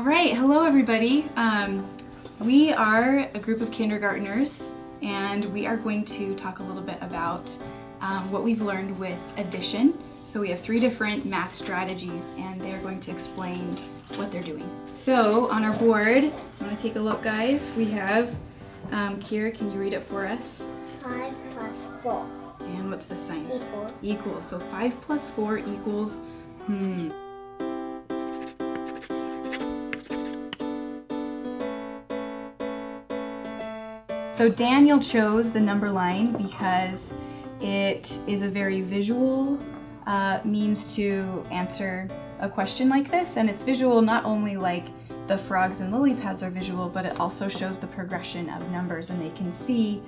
All right, hello everybody. Um, we are a group of kindergartners and we are going to talk a little bit about um, what we've learned with addition. So we have three different math strategies and they're going to explain what they're doing. So on our board, I'm going to take a look guys, we have, um, Kira, can you read it for us? 5 plus 4 And what's the sign? equals Equals. So 5 plus 4 equals, hmm. So Daniel chose the number line because it is a very visual uh, means to answer a question like this, and it's visual not only like the frogs and lily pads are visual, but it also shows the progression of numbers, and they can see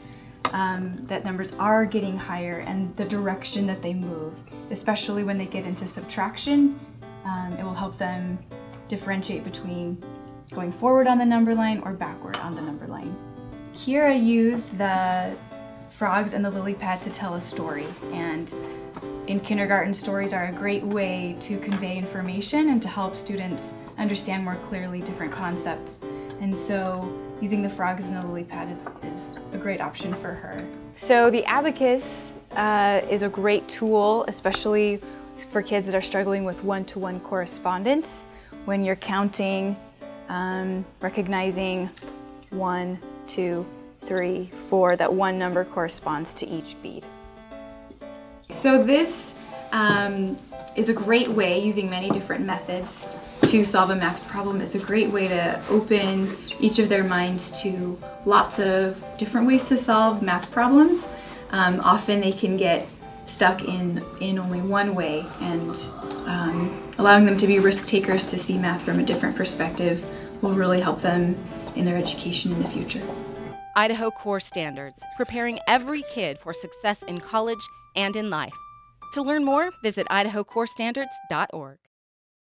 um, that numbers are getting higher and the direction that they move, especially when they get into subtraction. Um, it will help them differentiate between going forward on the number line or backward on the number line. Kira used the frogs and the lily pad to tell a story and in kindergarten stories are a great way to convey information and to help students understand more clearly different concepts and so using the frogs and the lily pad is, is a great option for her. So the abacus uh, is a great tool especially for kids that are struggling with one-to-one -one correspondence when you're counting, um, recognizing one, two, three, four, that one number corresponds to each bead. So this um, is a great way, using many different methods, to solve a math problem. It's a great way to open each of their minds to lots of different ways to solve math problems. Um, often they can get stuck in, in only one way and um, allowing them to be risk takers to see math from a different perspective will really help them in their education in the future. Idaho Core Standards, preparing every kid for success in college and in life. To learn more, visit idahocorestandards.org.